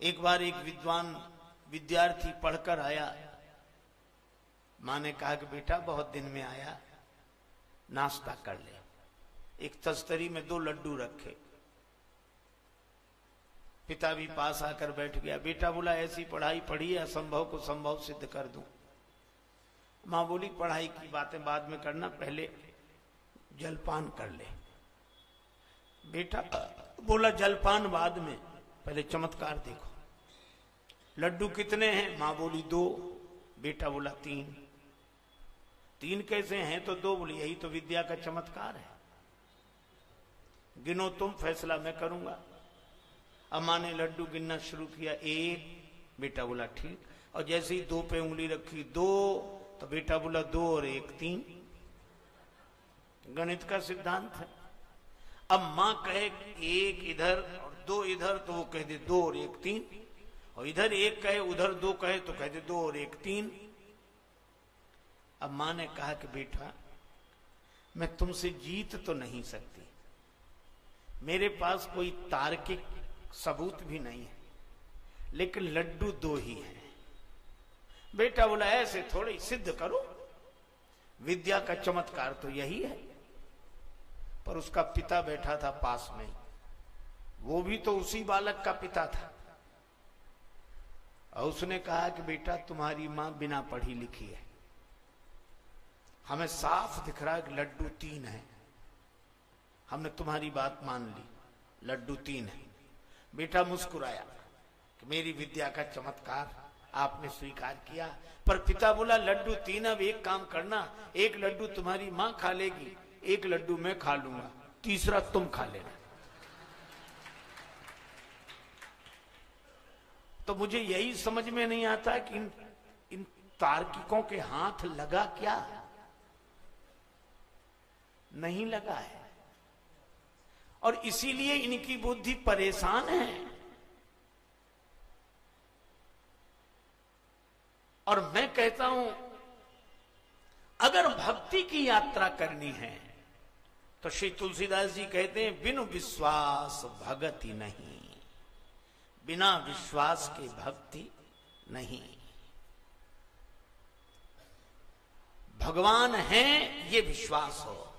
एक बार एक विद्वान विद्यार्थी पढ़कर आया। माँ ने कहा कि बेटा, बहुत दिन में आया, नाश्ता कर ले। एक तस्तरी में दो लड्डू रखे। पिता भी पास आकर बैठ गया। बेटा बोला, ऐसी पढ़ाई पढ़ी है, असंभव को संभव सिद्ध कर दूँ। माँ बोली, पढ़ाई की बातें बाद में करना, पहले जलपान कर ले। बेटा, बोला, जलपान बाद में, पहले चमत्कार देखो। लड्डू कितने हैं? माँ बोली, दो। बेटा बोला, तीन। तीन कैसे हैं? तो दो बोली, यही तो विद्या का चमत्कार है। गिनो तुम, फैसला मैं करूँगा। अम्मा ने लड्डू गिनना शुरू किया, एक। बेटा बोला, ठीक। और जैसे ही दो पे उंगली रखी, दो। तो बेटा बोला, दो और एक, तीन। गणित का सिद्धांत है। अब माँ कहे, एक इधर और दो इधर तो वो कह दे, दो और एक, तीन। और इधर एक कहे, उधर दो कहे तो कह दे दो और एक तीन। अब माँ ने कहा कि बेटा, मैं तुमसे जीत तो नहीं सकती। मेरे पास कोई तार्किक सबूत भी नहीं है, लेकिन लड्डू दो ही हैं। बेटा बोला, ऐसे थोड़ी सिद्ध करो। विद्या का चमत्कार तो यही है, पर उसका पिता बैठा था पास में। वो भी तो उसी बालक का पिता था। और उसने कहा कि बेटा, तुम्हारी माँ बिना पढ़ी लिखी है। हमें साफ़ दिख रहा है कि लड्डू तीन है। हमने तुम्हारी बात मान ली, लड्डू तीन है। बेटा मुस्कुराया कि मेरी विद्या का चमत्कार आपने स्वीकार किया, पर पिता बोला, लड्डू तीन, अब एक काम करना, एक लड्डू तुम्हारी माँ खा लेगी, एक लड्डू मैं खा लूँगा, तीसरा तुम खा लेना। तो मुझे यही समझ में नहीं आता कि इन इन तार्किकों के हाथ लगा क्या? नहीं लगा है। और इसीलिए इनकी बुद्धि परेशान है। और मैं कहता हूँ, अगर भक्ति की यात्रा करनी है तो श्री तुलसीदास जी कहते हैं, बिनु विश्वास भगति नहीं। बिना विश्वास के भक्ति नहीं। भगवान है, ये विश्वास हो।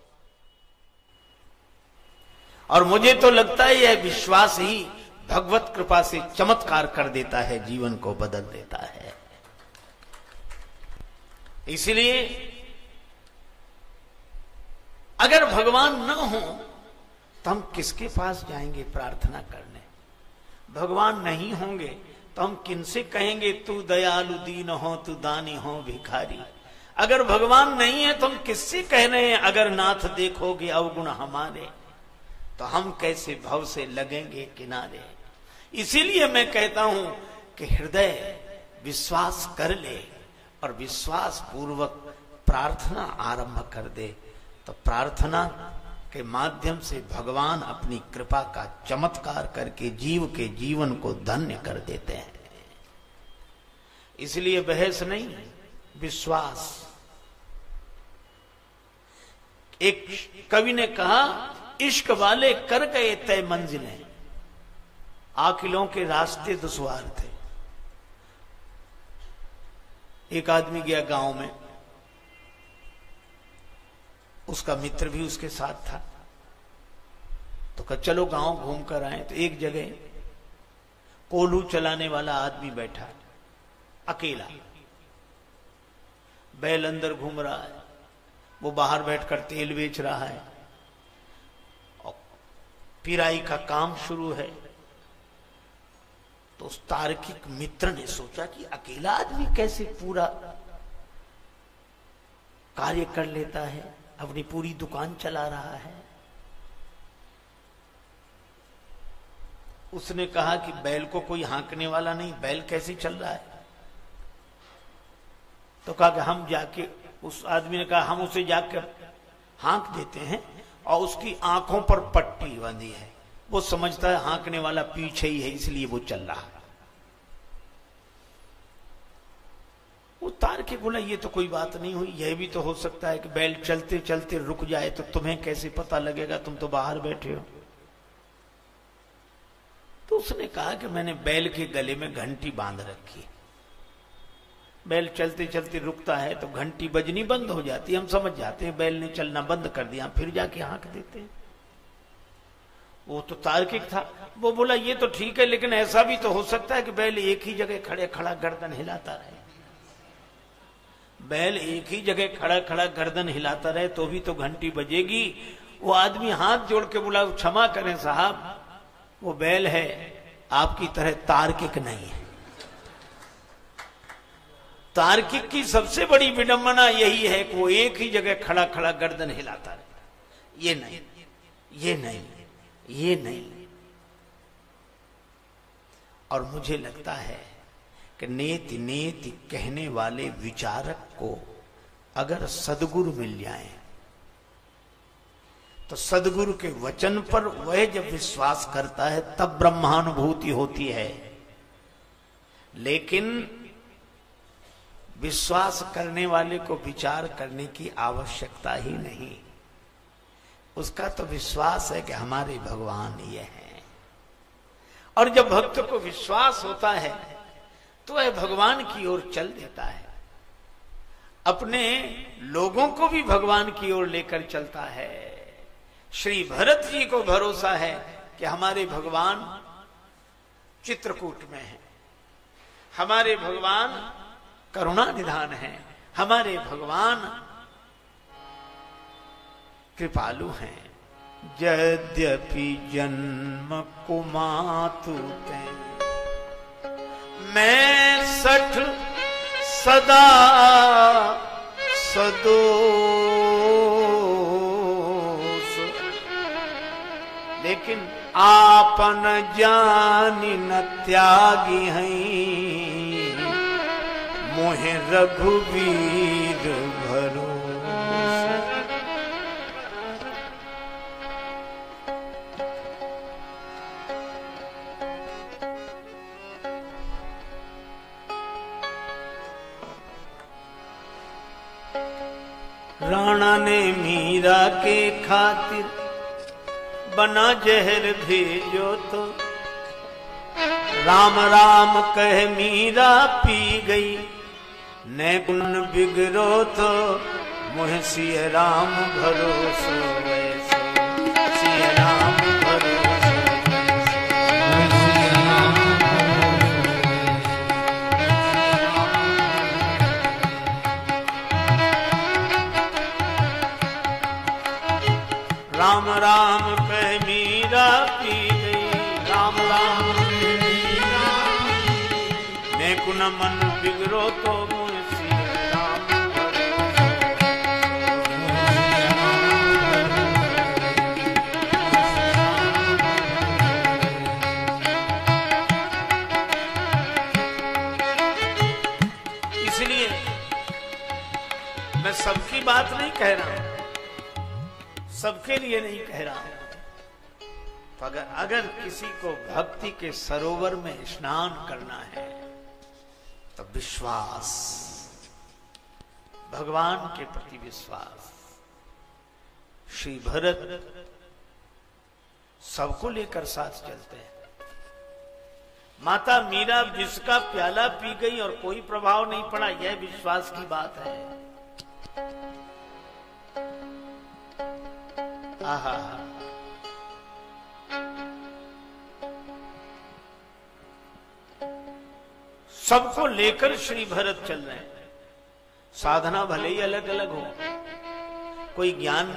और मुझे तो लगता है यह विश्वास ही भगवत कृपा से चमत्कार कर देता है, जीवन को बदल देता है। इसलिए, अगर भगवान न हो तो हम किसके पास जाएँगे प्रार्थना करने? भगवान नहीं होंगे तो हम किनसे कहेंगे, तू दयालु दीन हो, तू दानी हो, भिखारी। अगर भगवान नहीं है तो हम किससे कह रहे हैं, अगर नाथ देखोगे, अवगुण हमारे। तो हम कैसे भव से लगेंगे किनारे? इसीलिए मैं कहता हूँ कि हृदय विश्वास कर ले और विश्वास पूर्वक प्रार्थना आरंभ कर दे। तो प्रार्थना के माध्यम से भगवान अपनी कृपा का चमत्कार करके जीव के जीवन को धन्य कर देते हैं। इसलिए बहस नहीं, विश्वास। एक कवि ने कहा, इश्क वाले कर गए तय मंजिलें। आकिलों के रास्ते दुश्वार थे। एक आदमी गया गाँव में। उसका मित्र भी उसके साथ था। तो कहा, चलो गाँव घूम कर आए। तो एक जगह कोल्हू चलाने वाला आदमी बैठा अकेला। बैल अंदर घूम रहा है, वो बाहर बैठकर तेल बेच रहा है। और पिराई का काम शुरू है। तो उस तार्किक मित्र ने सोचा कि अकेला आदमी कैसे पूरा कार्य कर लेता है। अपनी पूरी दुकान चला रहा है। उसने कहा कि बैल को कोई हाँकने वाला नहीं, बैल कैसे चल रहा है? तो कहा कि हम जाके, उस आदमी ने कहा, हम उसे जाकर हाँक देते हैं और उसकी आँखों पर पट्टी बंधी है। वो समझता है हाँकने वाला पीछे ही है, इसलिए वो चल रहा है। उतार के बोला, ये तो कोई बात नहीं हुई, यह भी तो हो सकता है कि बैल चलते चलते रुक जाए तो तुम्हें कैसे पता लगेगा तुम तो बाहर बैठे हो? तो उसने कहा कि मैंने बैल के गले में घंटी बाँध रखी बैल चलते चलते रुकता है तो घंटी बजनी बंद हो जाती है। हम समझ जाते हैं, बैल ने चलना बंद कर दिया फिर जाके हाँक देते हैं। वो तो तार्किक था। वो बोला, ये तो ठीक है, लेकिन ऐसा भी तो हो सकता है कि बैल एक ही जगह खड़े, खड़ा गर्दन हिलाता रहे। बैल एक ही जगह खड़ा खड़ा गर्दन हिलाता रहे तो भी तो घंटी बजेगी। वो आदमी हाथ जोड़ के बोला, क्षमा करें साहब, वो बैल है, आपकी तरह तार्किक नहीं है। तार्किक की सबसे बड़ी विडंबना यही है कि वो एक ही जगह खड़ा खड़ा गर्दन हिलाता रहे। ये नहीं ये नहीं ये नहीं। और मुझे लगता है कि नेति नेति कहने वाले विचारक को अगर सदगुरु मिल जाए तो सदगुरु के वचन पर वह जब विश्वास करता है, तब ब्रह्मानुभूति होती है। लेकिन विश्वास करने वाले को विचार करने की आवश्यकता ही नहीं। उसका तो विश्वास है कि हमारे भगवान ये हैं। और जब भक्त को विश्वास होता है तो वह भगवान की ओर चल देता है। अपने लोगों को भी भगवान की ओर लेकर चलता है। श्री भरत जी को भरोसा है कि हमारे भगवान चित्रकूट में है। हमारे भगवान करुणा निधान है। हमारे भगवान कृपालु हैं। यद्यपि जन्म कुमातु मैं सठ सदा सदो लेकिन आपन जानी न त्यागी हैं। मोहे रघुवीर राणा ने मीरा के खातिर बना जहर भेजो तो। राम राम कह मीरा पी गई न गुण बिगड़ो तो मुहसी राम भरोसो। तो इसलिए मैं सबकी बात नहीं कह रहा हूँ, सबके लिए नहीं कह रहा हूँ। तो अगर अगर किसी को भक्ति के सरोवर में स्नान करना है तो विश्वास। भगवान के प्रति विश्वास। श्री भरत सबको लेकर साथ चलते हैं। माता मीरा जिसका प्याला पी गई और कोई प्रभाव नहीं पड़ा, यह विश्वास की बात है। आहा। सबको लेकर श्री भरत चल रहे हैं। साधना भले ही अलग अलग हो, कोई ज्ञान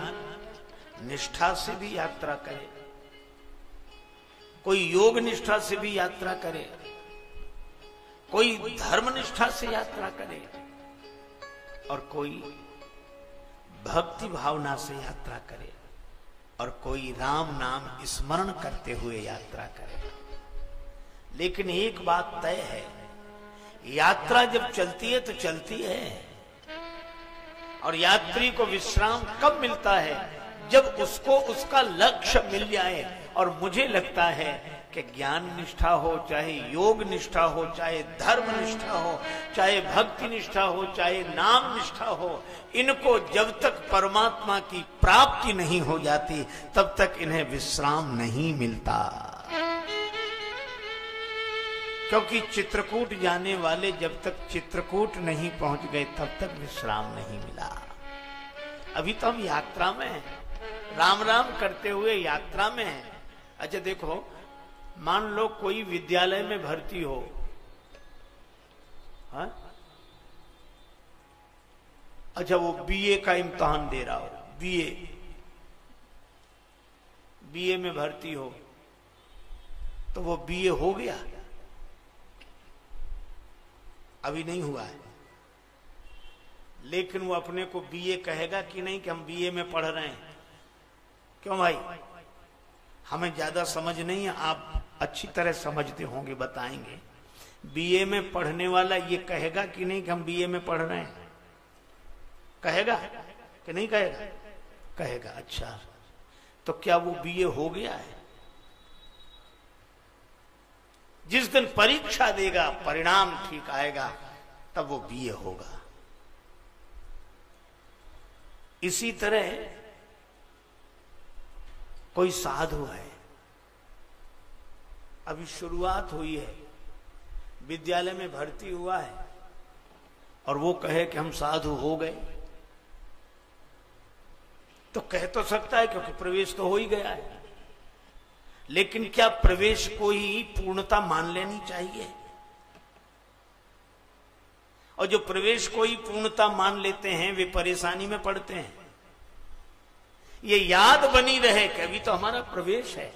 निष्ठा से भी यात्रा करे, कोई योग निष्ठा से भी यात्रा करे, कोई धर्म निष्ठा से यात्रा करे, और कोई भक्ति भावना से यात्रा करे, और कोई राम नाम स्मरण करते हुए यात्रा करे। लेकिन एक बात तय है यात्रा जब चलती है तो चलती है। और यात्री को विश्राम कब मिलता है? जब उसको उसका लक्ष्य मिल जाए। और मुझे लगता है कि ज्ञान निष्ठा हो, चाहे योग निष्ठा हो, चाहे धर्म निष्ठा हो, चाहे भक्ति निष्ठा हो, चाहे नाम निष्ठा हो, इनको जब तक परमात्मा की प्राप्ति नहीं हो जाती, तब तक इन्हें विश्राम नहीं मिलता। क्योंकि चित्रकूट जाने वाले जब तक चित्रकूट नहीं पहुँच गए, तब तक विश्राम नहीं मिला। अभी तो हम यात्रा में हैं। राम राम करते हुए यात्रा में हैं। अच्छा देखो, मान लो कोई विद्यालय में भर्ती हो, हा? अच्छा वो बीए का इम्तहान दे रहा हो, बीए। बीए में भर्ती हो तो वो बीए हो गया? अभी नहीं हुआ है। लेकिन वो अपने को बीए कहेगा कि नहीं कि हम बीए में पढ़ रहे हैं। क्यों भाई? हमें ज़्यादा समझ नहीं है। आप अच्छी तरह समझते होंगे, बताएँगे। बीए में पढ़ने वाला ये कहेगा कि नहीं कि हम बीए में पढ़ रहे हैं? कहेगा? कि नहीं कहेगा? कहेगा अच्छा। तो क्या वो बीए हो गया है? जिस दिन परीक्षा देगा, परिणाम ठीक आएगा, तब वो बीए होगा। इसी तरह कोई साधु है, अभी शुरुआत हुई है, विद्यालय में भर्ती हुआ है, और वो कहे कि हम साधु हो गए। तो कह तो सकता है, क्योंकि प्रवेश तो हो ही गया है। लेकिन क्या प्रवेश को ही पूर्णता मान लेनी चाहिए? और जो प्रवेश को ही पूर्णता मान लेते हैं, वे परेशानी में पड़ते हैं। ये याद बनी रहे कि अभी तो हमारा प्रवेश है।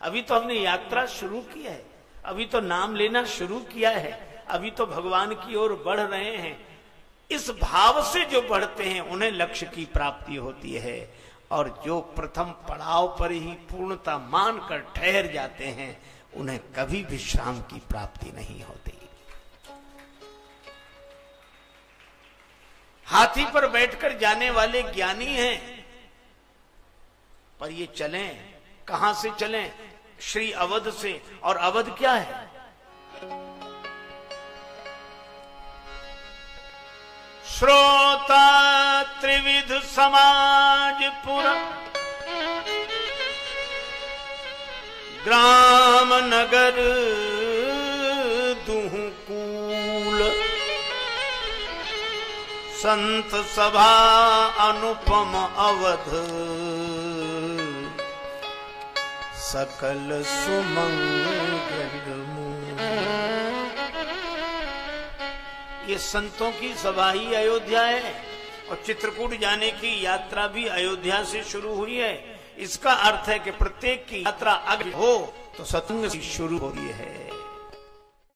अभी तो हमने यात्रा शुरू की है। अभी तो नाम लेना शुरू किया है। अभी तो भगवान की ओर बढ़ रहे हैं। इस भाव से जो बढ़ते हैं, उन्हें लक्ष्य की प्राप्ति होती है। और जो प्रथम पड़ाव पर ही पूर्णता मानकर ठहर जाते हैं, उन्हें कभी विश्राम की प्राप्ति नहीं होती। हाथी पर बैठकर जाने वाले ज्ञानी हैं, पर ये चलें, कहाँ से चलें? श्री अवध से। और अवध क्या है? श्रोता त्रिविध समाजपुर ग्राम नगर दुहकूल संत सभा अनुपम अवध। सकल सुमंगल ये संतों की सभा ही अयोध्या है और चित्रकूट जाने की यात्रा भी अयोध्या से शुरू हुई है। इसका अर्थ है कि प्रत्येक की यात्रा अगर हो तो सत्संग शुरू हो रही है।